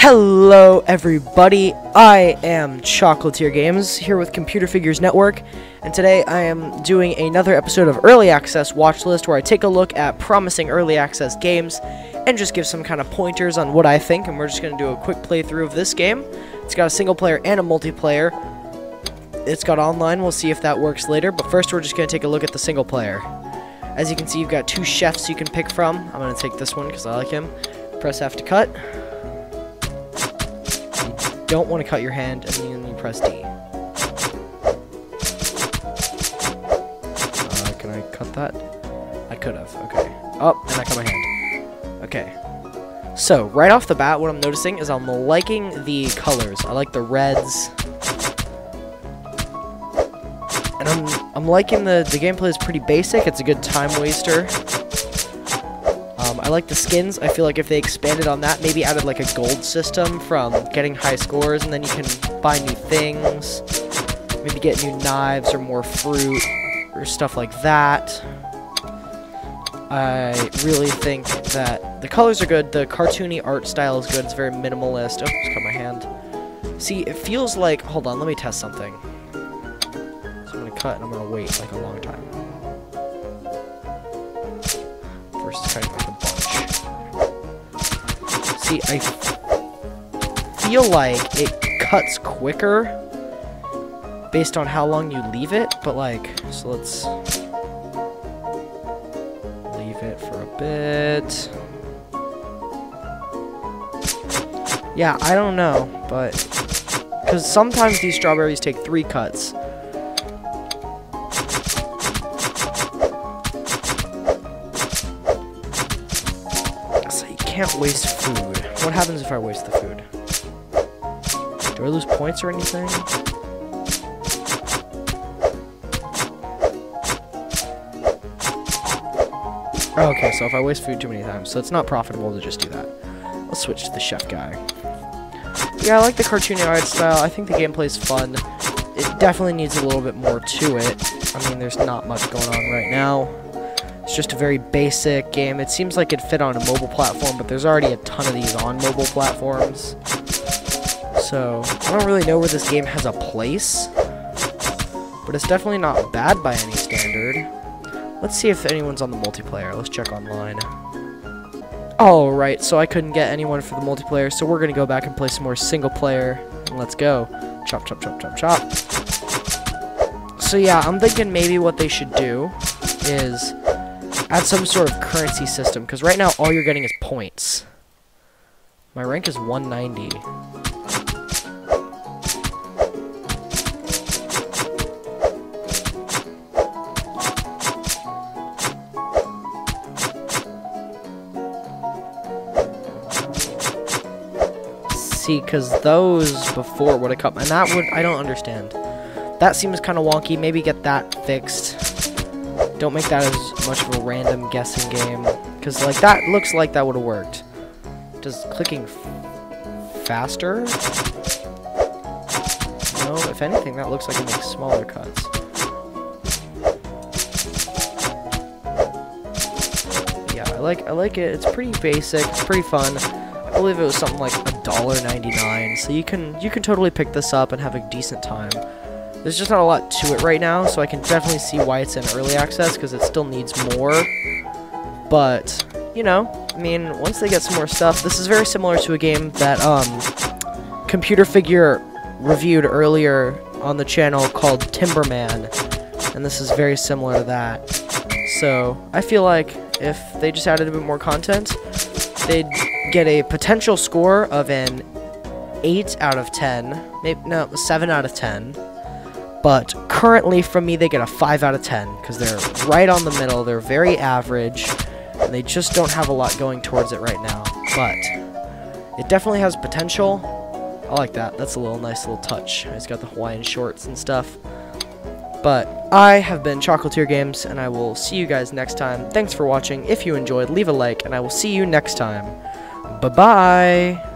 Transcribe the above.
Hello everybody, I am Chocolatier Games, here with ComputerFiguur's Network, and today I am doing another episode of Early Access Watch List where I take a look at promising early access games and just give some kind of pointers on what I think, and we're just going to do a quick playthrough of this game. It's got a single player and a multiplayer. It's got online, we'll see if that works later, but first we're just going to take a look at the single player. As you can see, you've got two chefs you can pick from. I'm going to take this one because I like him. Press F to cut don't want to cut your hand, and then you press D. Uh, can I cut that? I could have. Okay. Oh, and I cut my hand. Okay. So, right off the bat, what I'm noticing is I'm liking the colors. I like the reds. And I'm, I'm liking the, the gameplay is pretty basic. It's a good time waster. Um, I like the skins. I feel like if they expanded on that, maybe added like a gold system from getting high scores, and then you can buy new things. Maybe get new knives or more fruit or stuff like that. I really think that the colors are good. The cartoony art style is good. It's very minimalist. Oh, just cut my hand. See, it feels like... Hold on, let me test something. So I'm going to cut and I'm going to wait like a long time. First, cutting like a bunch. See, I feel like it cuts quicker based on how long you leave it, but like, so let's leave it for a bit. Yeah, I don't know, but because sometimes these strawberries take three cuts. Can't waste food. What happens if I waste the food? Do I lose points or anything? Okay, so if I waste food too many times, so it's not profitable to just do that. Let's switch to the chef guy. Yeah, I like the cartoony art style. I think the gameplay is fun. It definitely needs a little bit more to it. I mean, there's not much going on right now. It's just a very basic game. It seems like it fit on a mobile platform, but there's already a ton of these on mobile platforms. So, I don't really know where this game has a place. But it's definitely not bad by any standard. Let's see if anyone's on the multiplayer. Let's check online. Alright, so I couldn't get anyone for the multiplayer, so we're going to go back and play some more single player. Let's go. Chop, chop, chop, chop, chop. So yeah, I'm thinking maybe what they should do is add some sort of currency system, because right now all you're getting is points. My rank is 190. See, because those before would have come, and that would, I don't understand. That seems kind of wonky, maybe get that fixed. Don't make that as much of a random guessing game. Because, like, that looks like that would have worked. Does clicking faster? No, if anything, that looks like it makes smaller cuts. Yeah, I like I like it. It's pretty basic. It's pretty fun. I believe it was something like a dollar ninety-nine. So you can you can totally pick this up and have a decent time. There's just not a lot to it right now, so I can definitely see why it's in early access, because it still needs more. But, you know, I mean, once they get some more stuff, this is very similar to a game that, um, ComputerFiguur reviewed earlier on the channel called Timberman, and this is very similar to that. So, I feel like if they just added a bit more content, they'd get a potential score of an 8 out of 10, maybe, no, 7 out of 10, but currently, from me, they get a 5 out of 10, because they're right on the middle, they're very average, and they just don't have a lot going towards it right now. But, it definitely has potential. I like that. That's a little nice little touch. He's got the Hawaiian shorts and stuff. But, I have been Chocolatier Games, and I will see you guys next time. Thanks for watching. If you enjoyed, leave a like, and I will see you next time. Bye-bye!